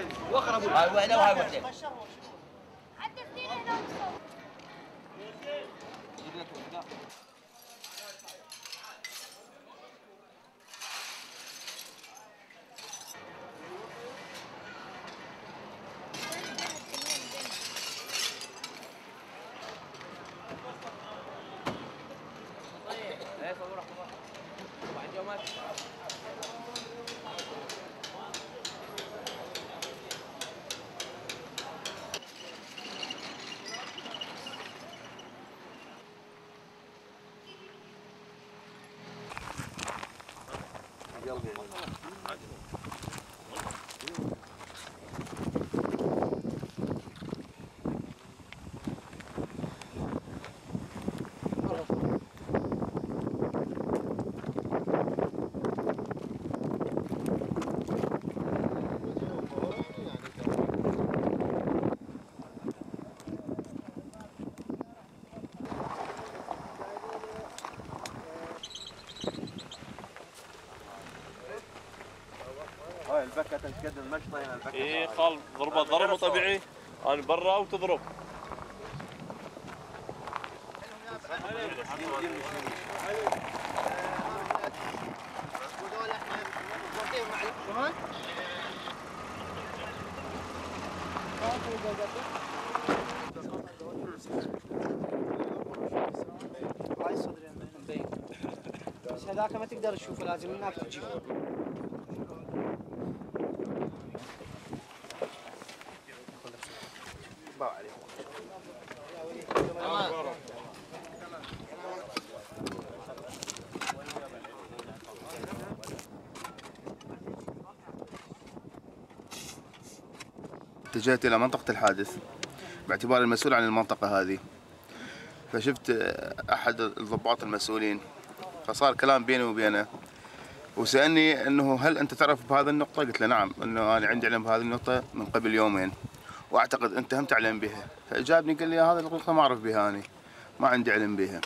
هاي وحده وهاي وحده هنا ونص 아직 هاي البكة تشقد المشطة هنا البكة إيه قال ضربة ضرب طبيعي. أنا برا وتضرب. هاي صدري مبين بس هذاك ما تقدر تشوفه لازم هناك تجي اتجهت إلى منطقة الحادث باعتباري المسؤول عن المنطقة هذه. فشفت أحد الضباط المسؤولين فصار كلام بيني وبينه وسألني أنه هل أنت تعرف بهذه النقطة؟ قلت له نعم أنه أنا عندي علم بهذه النقطة من قبل يومين وأعتقد أنت هم تعلم بها فأجابني قال لي هذا النقطة ما أعرف بها أنا ما عندي علم بها